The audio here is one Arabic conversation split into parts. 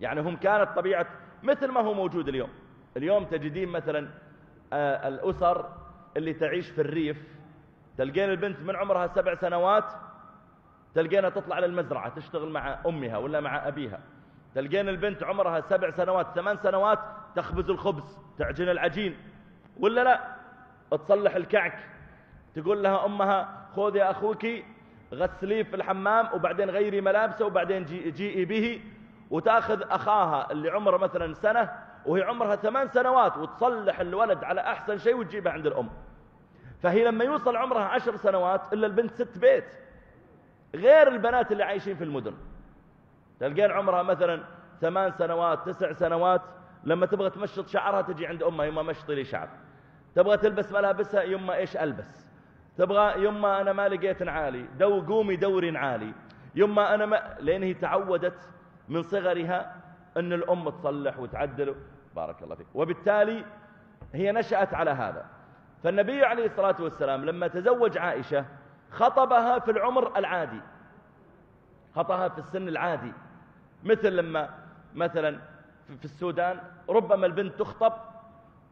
يعني هم كانت طبيعة مثل ما هو موجود اليوم. اليوم تجدين مثلا آه، الأسر اللي تعيش في الريف تلقين البنت من عمرها سبع سنوات تلقينها تطلع للمزرعة تشتغل مع أمها ولا مع أبيها. تلقين البنت عمرها سبع سنوات ثمان سنوات تخبز الخبز تعجن العجين. ولا لا؟ تصلح الكعك. تقول لها أمها خذ يا أخوك غسليه في الحمام وبعدين غيري ملابسه وبعدين جي جيئي به. وتأخذ أخاها اللي عمره مثلا سنة وهي عمرها ثمان سنوات وتصلح الولد على أحسن شيء وتجيبه عند الأم. فهي لما يوصل عمرها عشر سنوات إلا البنت ست بيت. غير البنات اللي عايشين في المدن. تلقين عمرها مثلا ثمان سنوات تسع سنوات لما تبغى تمشط شعرها تجي عند أمها يما مشطي لي شعر. تبغى تلبس ملابسها يما إيش ألبس. تبغى يما أنا ما لقيت نعالي دو قومي دوري نعالي يما أنا ما لأن هي تعودت من صغرها أن الأم تصلح وتعدل. بارك الله فيك. وبالتالي هي نشأت على هذا. فالنبي عليه الصلاة والسلام لما تزوج عائشة خطبها في العمر العادي. خطبها في السن العادي. مثل لما مثلا في السودان ربما البنت تخطب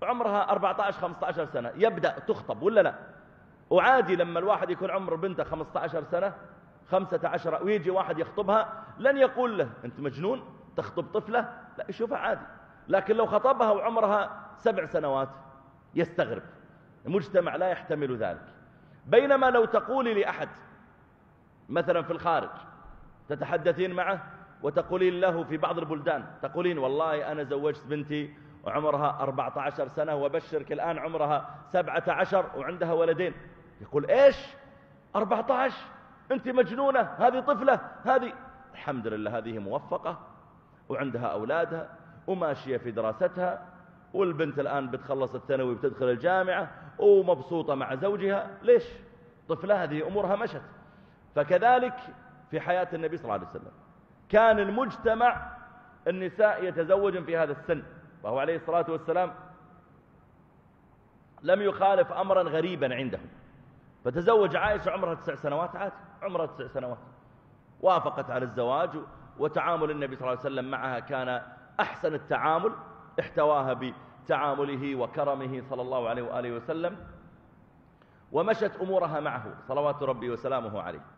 عمرها 14-15 سنة. يبدأ تخطب ولا لا؟ وعادي لما الواحد يكون عمر بنته 15 سنة 15 ويجي واحد يخطبها لن يقول له أنت مجنون؟ تخطب طفلة؟ لا يشوفها عادي. لكن لو خطبها وعمرها سبع سنوات يستغرب. المجتمع لا يحتمل ذلك. بينما لو تقولي لأحد مثلا في الخارج تتحدثين معه وتقولين له في بعض البلدان تقولين والله أنا زوجت بنتي وعمرها 14 سنة وبشرك الآن عمرها 17 وعندها ولدين. يقول إيش؟ 14 أنت مجنونة هذه طفلة هذه الحمد لله هذه موفقة وعندها أولادها وماشية في دراستها والبنت الآن بتخلص الثانوي وبتدخل الجامعة ومبسوطة مع زوجها. ليش؟ طفلة هذه أمورها مشت. فكذلك في حياة النبي صلى الله عليه وسلم. كان المجتمع النساء يتزوجن في هذا السن. وهو عليه الصلاة والسلام لم يخالف أمرا غريبا عندهم. فتزوج عائشة عمرها تسع سنوات عاد عمرها تسع سنوات. وافقت على الزواج وتعامل النبي صلى الله عليه وسلم معها كان أحسن التعامل احتواها بتعامله وكرمه صلى الله عليه وآله وسلم ومشت أمورها معه صلوات ربي وسلامه عليه.